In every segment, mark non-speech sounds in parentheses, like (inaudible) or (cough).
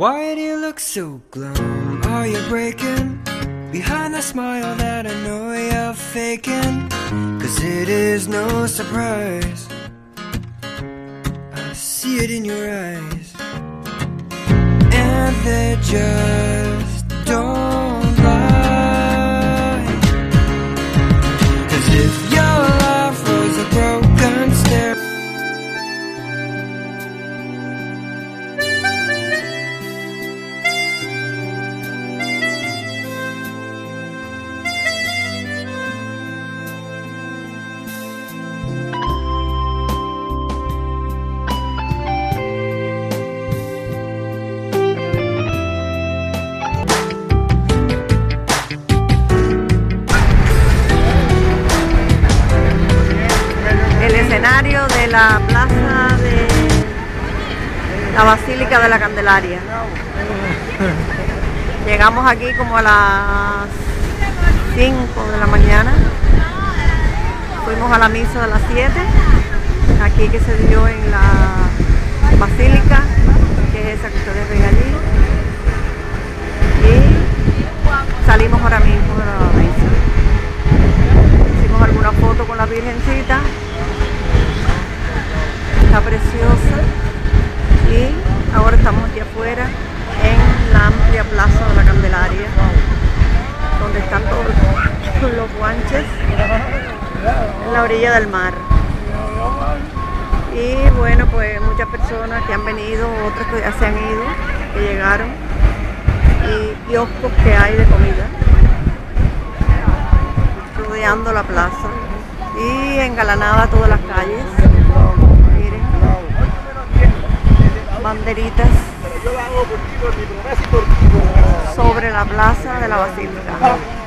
Why do you look so glum? Are you breaking? Behind the smile that I know you're faking Cause it is no surprise I see it in your eyes And they're just la plaza de la Basílica de la Candelaria. Llegamos aquí como a las 5 de la mañana. Fuimos a la misa de las 7, aquí que se dio en la Basílica, que es esa que ustedes ven allí. Y salimos ahora mismo de la misa. Hicimos alguna foto con la Virgencita. Está preciosa. Y ahora estamos aquí afuera en la amplia plaza de la Candelaria, donde están todos los guanches en la orilla del mar. Y bueno, pues muchas personas que han venido, otras que ya se han ido, que llegaron, y kioscos que hay de comida rodeando la plaza y engalanada todas las calles. Banderitas sobre la plaza de la basílica.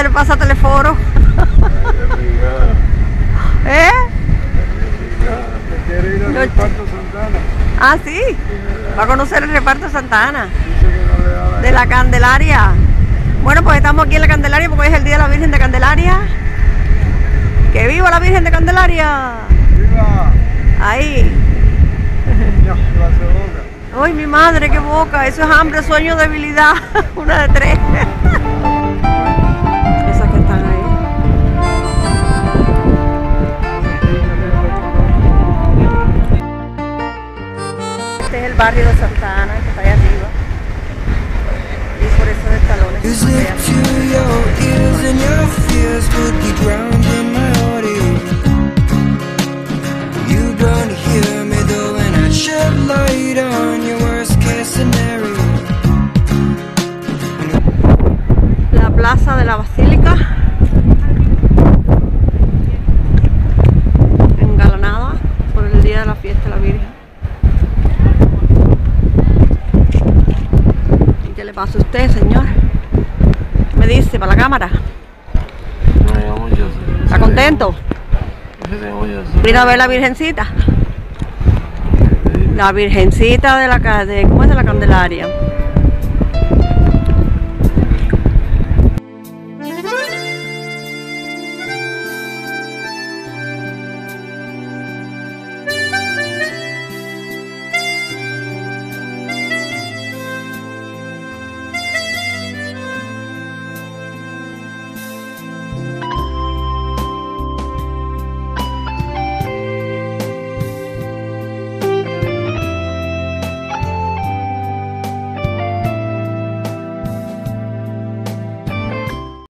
Sí, ¿quién le pasa teleforo? (laughs) ¿Eh? Quiere ir al Yo- reparto Santana. Ah, sí. Va a conocer el reparto Santa Ana Dice que no le da la de la Candelaria. Bueno, pues estamos aquí en la Candelaria porque hoy es el día de la Virgen de Candelaria. ¡Que viva la Virgen de Candelaria! ¡Viva! Ahí. ¡Ay, mi madre, qué boca! Eso es hambre, sueño, debilidad. (laughs) Una de tres. Barrio de Santa Ana, que está allá arriba. Y por eso de escalones. ¿Y qué le pasa a usted, señor? Me dice para la cámara. ¿Está contento? Vino a ver la Virgencita. La Virgencita de la, de, ¿cómo es? de la Candelaria.